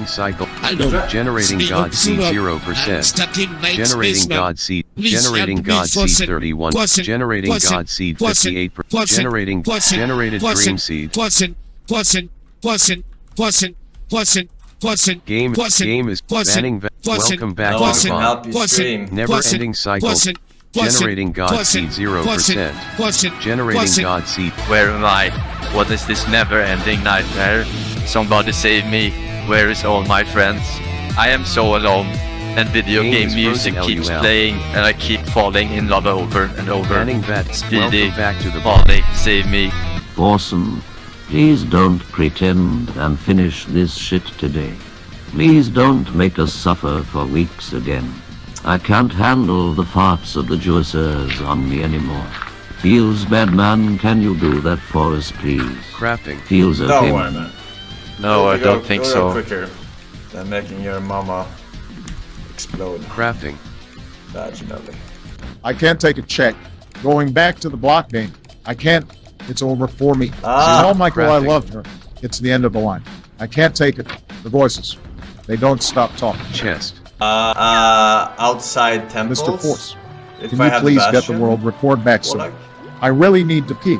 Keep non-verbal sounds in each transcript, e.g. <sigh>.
Ending cycle. I know. Generating God up, seed 0%. I'm stuck in my Generating. God seed. Generating God seed 31. Fawcett. Generating Fawcett. God seed Fawcett. 58. Fawcett. Generating Fawcett. generated Fawcett. dream seed. Game Fawcett. game is Fawcett. banning. va- Welcome back No to one Fawcett. can Vaughn. help you Fawcett. stream. Never Fawcett. ending cycle. Fawcett. Fawcett. Generating God Fawcett. seed 0%. Fawcett. Fawcett. Generating God seed. Where am I? What is this never-ending nightmare? Somebody save me. Where is all my friends? I am so alone. And video Game game music keeps LUL. playing and I keep falling in love over and over. Banning vet. Speedy. Welcome back to the Molly, save me. Awesome. Please don't pretend and finish this shit today. Please don't make us suffer for weeks again. I can't handle the farts of the juicers on me anymore. Feels bad man, can you do that for us please? crafting. Feels Don't okay. worry, man. No, I Go- don't think go so. quicker than making your mama explode Crafting. vaginally. I can't take a check. Going back to the block game. I can't. It's over for me. Ah, Tell Michael I crafting. loved her. It's the end of the line. I can't take it. The voices. They don't stop talking. Chest. Uh, uh, outside temples. Mr. Force, If can I you had please get the world report back soon? like- I really need to pee.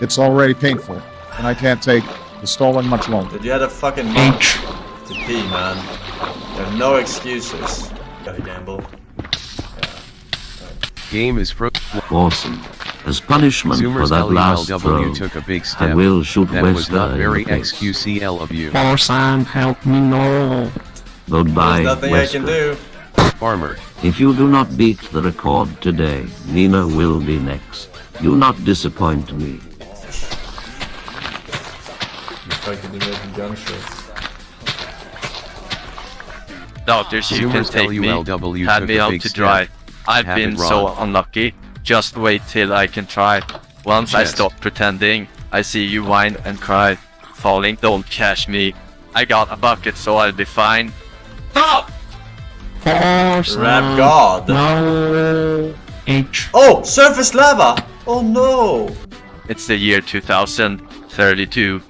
It's already painful, and I can't take the stalling much longer. Did you have a fucking month to pee, man? There are no excuses. Gotta gamble. Game is fro. Awesome. As punishment for Zoomers that last LULW throw, took a big I step. will shoot That was Wester not in very the face. XQCL of you. Forsen, help me no. Goodbye, There's nothing Wester. I can do. Farmer. If you do not beat the record today, Nina will be next. Do not disappoint me. If I could be making gunshots. Doctors, you can Zoomers take me. Had me out to dry. I've Have been so unlucky. Just wait till I can try. Once I stop pretending, I see you whine and cry. Falling, don't catch me. I got a bucket, so I'll be fine. Stop! Forsen. Rap God. No. H. Oh, surface lava! Oh no! It's the year 2032.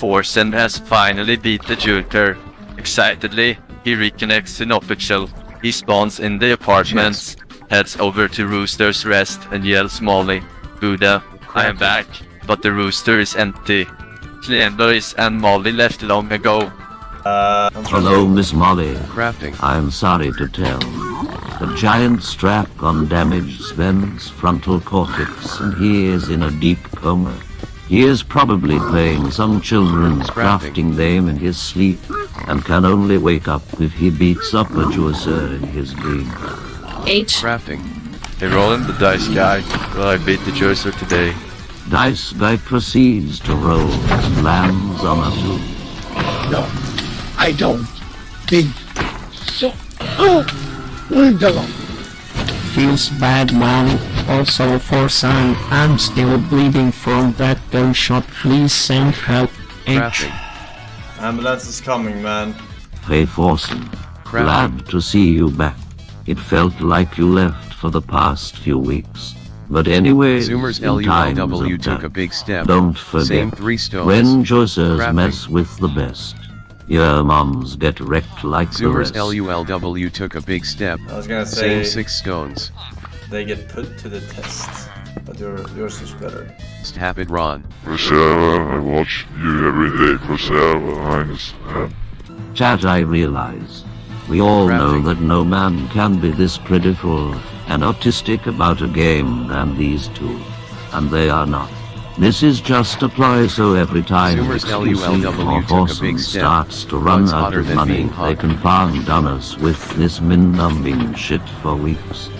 Forsen has finally beat the Joker. Excitedly, he reconnects to NoPixel. He spawns in the apartments, heads over to Rooster's Rest and yells Molly, Buddha, I am back, but the rooster is empty. Cleanboys and Molly left long ago. Uh, Hello, Miss Molly. Crafting. I'm sorry to tell. The giant strap on damaged Sven's frontal cortex, and he is in a deep coma. He is probably playing some children's Crafting. crafting game in his sleep, and can only wake up if he beats up a juicer in his dream. H. Crafting. Hey, rolling the dice guy. Will I beat the Joker today? Dice Guy proceeds to roll and lands on a two. No, I don't think so. Oh, Angelo. Feels bad, man. Also, for Forsen, I'm still bleeding from that gunshot. Please send help. H. Crafting. Ambulance is coming, man. Faye Forsen, glad to see you back. It felt like you left for the past few weeks. But anyway, Zoomers in times LULW took a big step. Don't forget, Same three stones. when juicers Crafting. mess with the best, your moms get wrecked like the Zoomers. LULW took a big step. I was gonna Same six stones. They get put to the test, but your, yours is better. Tap it Ron. Reserva, I watch you every day, Reserva, Highness. Uh, Chat, I realize. We all know that no man can be this pitiful and autistic about a game than these two. And they are not. This is just a ploy so every time Zoomers exclusive LULW or took a big step. starts to run out of money, being they can pound on us with this min-numbing shit for weeks.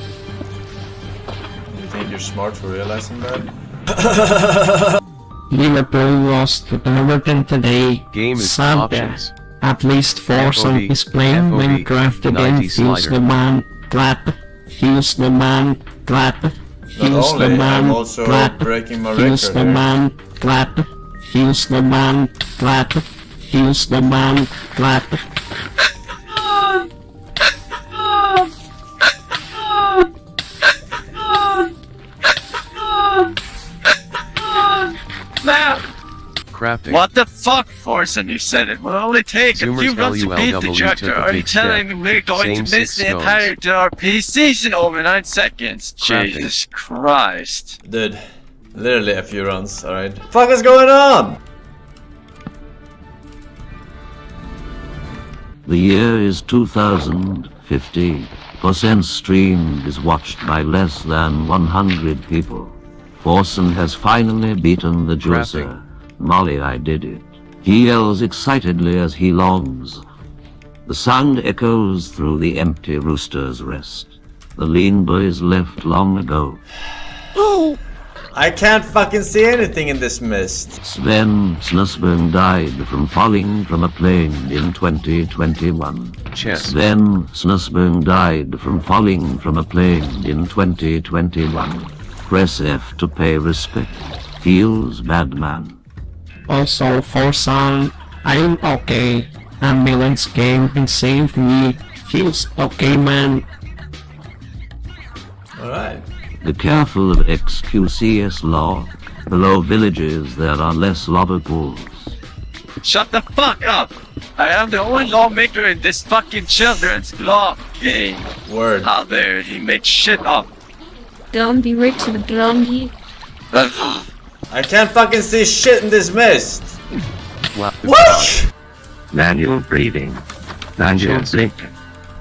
You think you're smart for realizing that? <laughs> Liverpool lost to Everton today. Game is Sad options. At least Forsen FOB, is playing FOB, Minecraft again. 90 Feels the man. Clap. Feels the man. Clap. Feels the man. Clap. Feels the man. Clap. Feels the man. Clap. Feels the man. Clap. Crafting. What the fuck, Forsen? You said it will only take a few runs to beat the LULW Joker. Are you telling me we're going Same to miss the entire RP season over 9 seconds? Crafting. Jesus Christ. Dude, literally a few runs, alright? Fuck is going on? The year is 2050. Percent stream is watched by less than 100 people. Forsen has finally beaten the juicer. Molly, I did it. He yells excitedly as he longs. The sound echoes through the empty rooster's rest. The lean boys left long ago. I can't fucking see anything in this mist. Sven Snusburn died from falling from a plane in 2021. Chess. Sven Snusburn died from falling from a plane in 2021. Press F to pay respect. Feels bad man. Also, for some, I'm okay. Ambulance came and saved me. Feels okay, man. Alright. Be careful of XQCS law. Below villages there are less lava pools. Shut the fuck up! I am the only lawmaker in this fucking children's law game. Word. Out there, he makes shit up. Don't be rich with Blondie. <laughs> I can't fucking see shit in this mist. Wow. What? manual breathing, manual Chest. blink,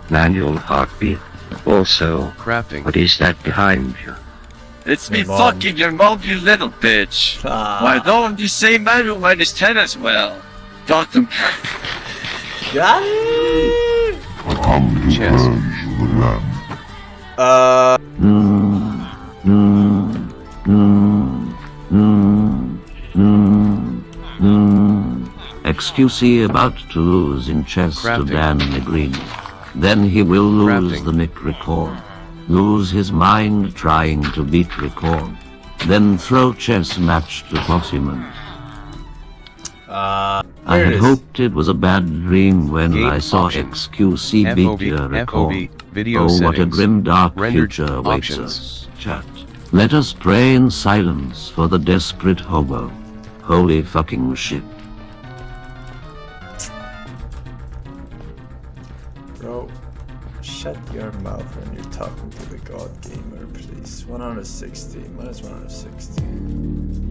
manual heartbeat. Also, Crafting. what is that behind you? It's me mom. fucking your mom, you little bitch. Ah. Why don't you say manual minus 10 as well? Got them. <laughs> Got it. I'm the Chest. urge of the land. Uh, XQC about to lose in chess to Dan Negrini. Then he will lose Crafting. the Mick record. Lose his mind trying to beat record. Then throw chess match to Possiman. uh, I had it hoped it was a bad dream when Game I saw options. XQC beat your record. FOV, video oh, what a grim dark Rendered future awaits options. us. Chat. Let us pray in silence for the desperate hobo. Holy fucking shit. Shut your mouth when you're talking to the god gamer, please. 160, minus 160.